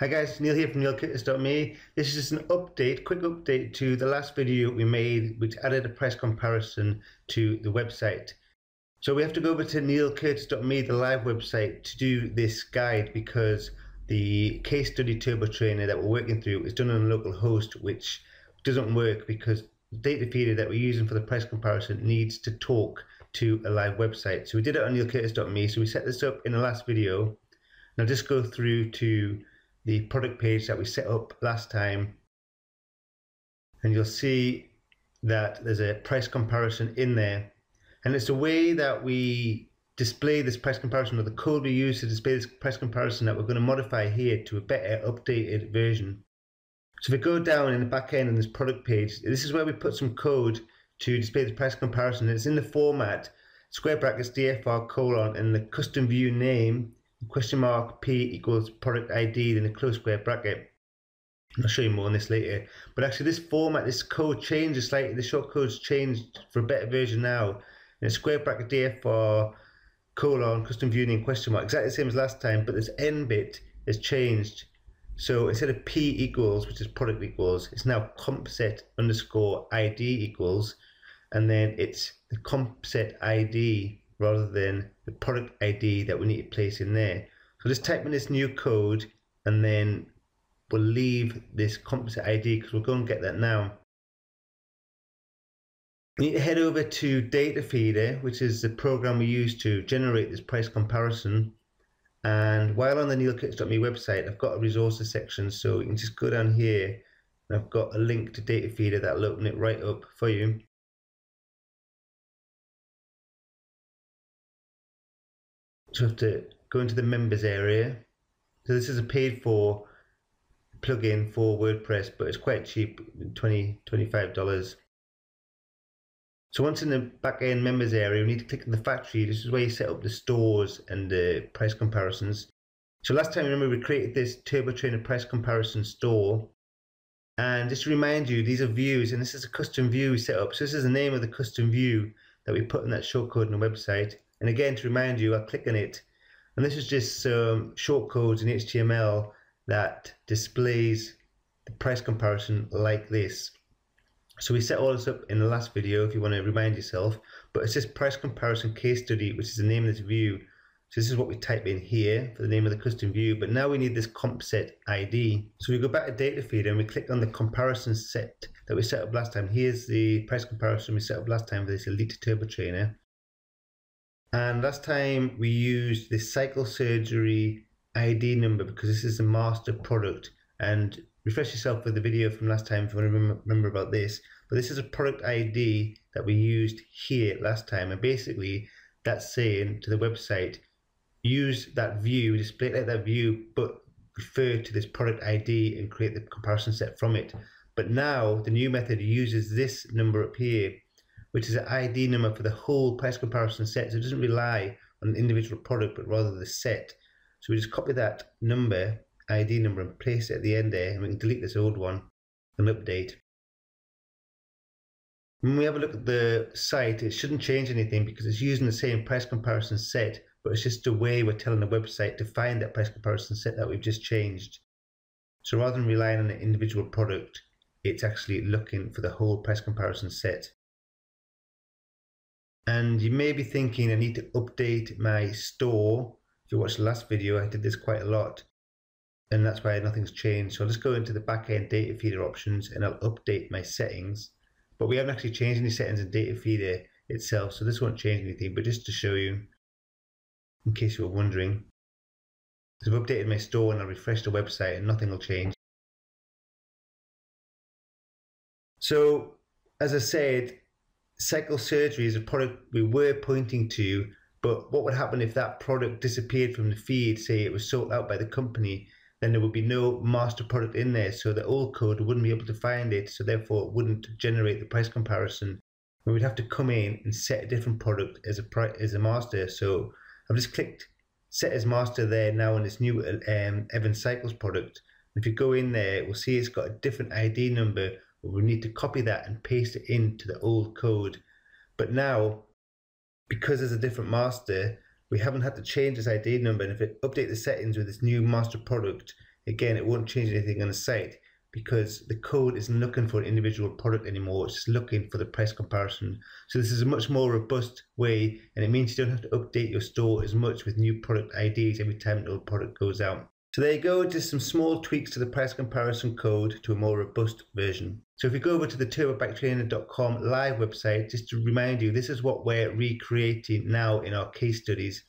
Hi guys, Neil here from neilcurtis.me. This is just an update, quick update to the last video we made which added a price comparison to the website. So we have to go over to neilcurtis.me, the live website, to do this guide because the case study turbo trainer that we're working through is done on a local host which doesn't work because the Datafeedr that we're using for the price comparison needs to talk to a live website. So we did it on neilcurtis.me, so we set this up in the last video. Now just go through to the product page that we set up last time and you'll see that there's a price comparison in there and it's the way that we display this price comparison or the code we use to display this price comparison that we're going to modify here to a better updated version. So if we go down in the back end on this product page, this is where we put some code to display the price comparison. It's in the format square brackets DFR colon and the custom view name question mark P equals product ID, then a close square bracket. I'll show you more on this later. But actually this format, this code changes slightly. The short code's changed for a better version now. And a square bracket DFR colon custom view name question mark. Exactly the same as last time, but this N bit has changed. So instead of P equals, which is product equals, it's now compset underscore ID equals, and then it's the compset ID rather than the product ID that we need to place in there. So just type in this new code and then we'll leave this composite ID because we'll go and get that now. We need to head over to Datafeedr, which is the program we use to generate this price comparison. And while on the neilcurtis.me website, I've got a resources section, so you can just go down here and I've got a link to Datafeedr that'll open it right up for you. So have to go into the members area. So this is a paid for plugin for WordPress, but it's quite cheap, 20 $25. So once in the back-end members area, we need to click on the factory. This is where you set up the stores and the price comparisons. So last time, remember, we created this Turbo Trainer price comparison store. And just to remind you, these are views, and this is a custom view we set up. So this is the name of the custom view that we put in that shortcode on the website. And again, to remind you, I'll click on it. And this is just some short codes in HTML that displays the price comparison like this. So we set all this up in the last video if you want to remind yourself, but it's this price comparison case study, which is the name of this view. So this is what we type in here for the name of the custom view, but now we need this comp set ID. So we go back to Datafeedr and we click on the comparison set that we set up last time. Here's the price comparison we set up last time for this Elite Turbo Trainer. And last time we used the cycle surgery ID number because this is a master product. And refresh yourself with the video from last time if you want to remember about this. But this is a product ID that we used here last time. And basically, that's saying to the website, use that view, display like that view, but refer to this product ID and create the comparison set from it. But now the new method uses this number up here which is an ID number for the whole price comparison set. So it doesn't rely on an individual product, but rather the set. So we just copy that number, ID number, and place it at the end there, and we can delete this old one and update. When we have a look at the site, it shouldn't change anything because it's using the same price comparison set, but it's just a way we're telling the website to find that price comparison set that we've just changed. So rather than relying on an individual product, it's actually looking for the whole price comparison set. And you may be thinking I need to update my store. If you watched the last video, I did this quite a lot. And that's why nothing's changed. So I'll just go into the backend Datafeedr options and I'll update my settings. But we haven't actually changed any settings in Datafeedr itself. So this won't change anything, but just to show you, in case you were wondering. I've updated my store and I'll refresh the website and nothing will change. So as I said, cycle surgery is a product we were pointing to, but what would happen if that product disappeared from the feed, say it was sold out by the company, then there would be no master product in there, so the old code wouldn't be able to find it, so therefore it wouldn't generate the price comparison. We would have to come in and set a different product as a as a master. So I've just clicked set as master there now on this new um, Evans Cycles product. If you go in there, we'll see it's got a different ID number we would need to copy that and paste it into the old code. But now, because there's a different master, we haven't had to change this ID number. And if it update the settings with this new master product, again, it won't change anything on the site because the code isn't looking for an individual product anymore. It's looking for the price comparison. So this is a much more robust way, and it means you don't have to update your store as much with new product IDs every time an old product goes out. So there you go, just some small tweaks to the price comparison code to a more robust version. So if you go over to the turbobiketrainer.com live website, just to remind you, this is what we're recreating now in our case studies.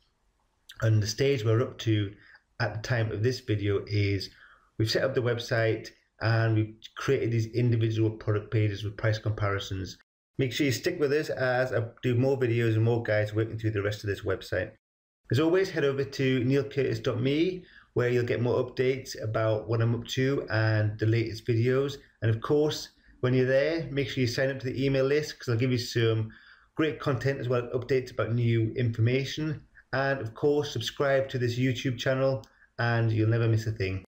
And the stage we're up to at the time of this video is we've set up the website and we've created these individual product pages with price comparisons. Make sure you stick with us as I do more videos and more guides working through the rest of this website. As always, head over to neilcurtis.me where you'll get more updates about what I'm up to and the latest videos. And of course, when you're there, make sure you sign up to the email list because I'll give you some great content as well as updates about new information. And of course, subscribe to this YouTube channel and you'll never miss a thing.